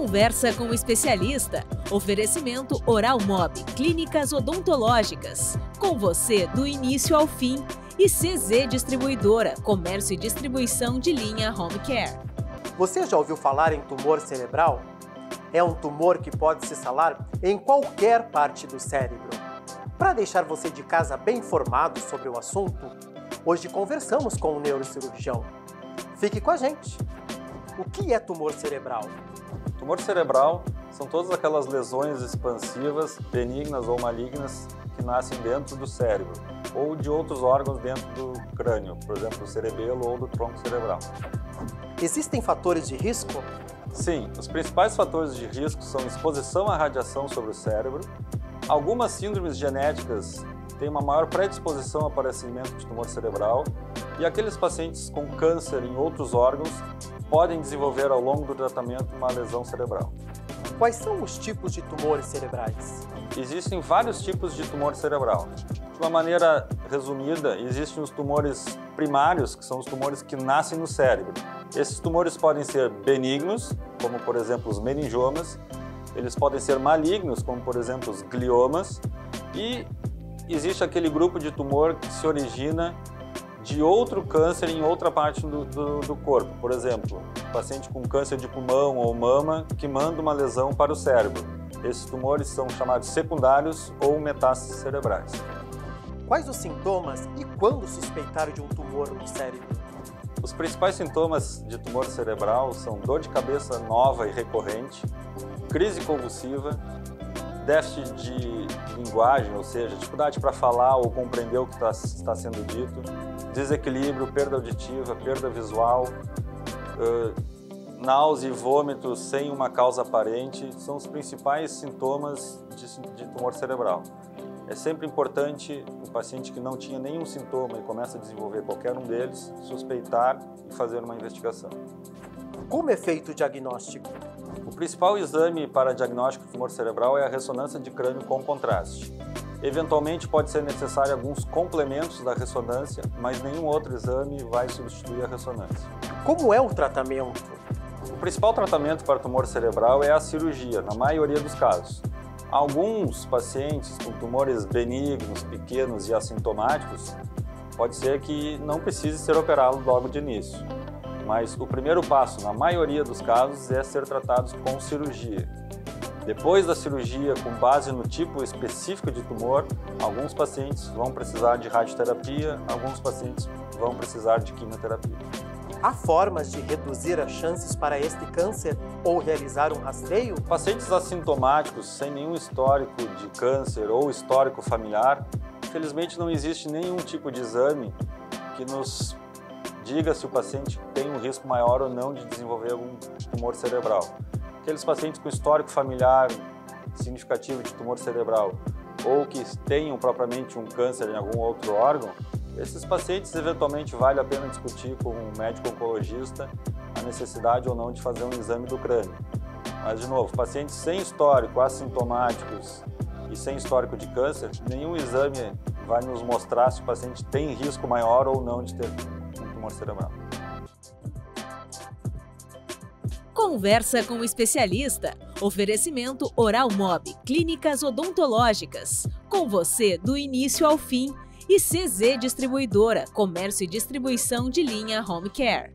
Conversa com o especialista. Oferecimento Oral Mob, clínicas odontológicas. Com você do início ao fim. E CZ Distribuidora, comércio e distribuição de linha Home Care. Você já ouviu falar em tumor cerebral? É um tumor que pode se instalar em qualquer parte do cérebro. Para deixar você de casa bem informado sobre o assunto, hoje conversamos com um neurocirurgião. Fique com a gente! O que é tumor cerebral? Tumor cerebral são todas aquelas lesões expansivas, benignas ou malignas que nascem dentro do cérebro ou de outros órgãos dentro do crânio, por exemplo, do cerebelo ou do tronco cerebral. Existem fatores de risco? Sim, os principais fatores de risco são exposição à radiação sobre o cérebro, algumas síndromes genéticas têm uma maior predisposição ao aparecimento de tumor cerebral e aqueles pacientes com câncer em outros órgãos podem desenvolver ao longo do tratamento uma lesão cerebral. Quais são os tipos de tumores cerebrais? Existem vários tipos de tumor cerebral. De uma maneira resumida, existem os tumores primários, que são os tumores que nascem no cérebro. Esses tumores podem ser benignos, como por exemplo os meningiomas, eles podem ser malignos, como por exemplo os gliomas, e existe aquele grupo de tumor que se origina de outro câncer em outra parte do, do, do, corpo. Por exemplo, paciente com câncer de pulmão ou mama que manda uma lesão para o cérebro. Esses tumores são chamados secundários ou metástases cerebrais. Quais os sintomas e quando suspeitar de um tumor no cérebro? Os principais sintomas de tumor cerebral são dor de cabeça nova e recorrente, crise convulsiva, déficit de linguagem, ou seja, dificuldade para falar ou compreender o que tá, está sendo dito, desequilíbrio, perda auditiva, perda visual, uh, náusea e vômito sem uma causa aparente, são os principais sintomas de, de tumor cerebral. É sempre importante o paciente que não tinha nenhum sintoma e começa a desenvolver qualquer um deles, suspeitar e fazer uma investigação. Como é feito o diagnóstico? O principal exame para diagnóstico de tumor cerebral é a ressonância de crânio com contraste. Eventualmente pode ser necessário alguns complementos da ressonância, mas nenhum outro exame vai substituir a ressonância. Como é o tratamento? O principal tratamento para tumor cerebral é a cirurgia, na maioria dos casos. Alguns pacientes com tumores benignos, pequenos e assintomáticos, pode ser que não precise ser operado logo de início. Mas o primeiro passo, na maioria dos casos, é ser tratados com cirurgia. Depois da cirurgia, com base no tipo específico de tumor, alguns pacientes vão precisar de radioterapia, alguns pacientes vão precisar de quimioterapia. Há formas de reduzir as chances para este câncer ou realizar um rastreio? Pacientes assintomáticos, sem nenhum histórico de câncer ou histórico familiar, infelizmente não existe nenhum tipo de exame que nos diga se o paciente tem um risco maior ou não de desenvolver algum tumor cerebral aqueles pacientes com histórico familiar significativo de tumor cerebral ou que tenham propriamente um câncer em algum outro órgão, esses pacientes eventualmente vale a pena discutir com um médico oncologista a necessidade ou não de fazer um exame do crânio. Mas, de novo, pacientes sem histórico, assintomáticos e sem histórico de câncer, nenhum exame vai nos mostrar se o paciente tem risco maior ou não de ter tumor cerebral. Conversa com o especialista. Oferecimento Oral Mob, clínicas odontológicas. Com você do início ao fim. E CZ Distribuidora, comércio e distribuição de linha Home Care.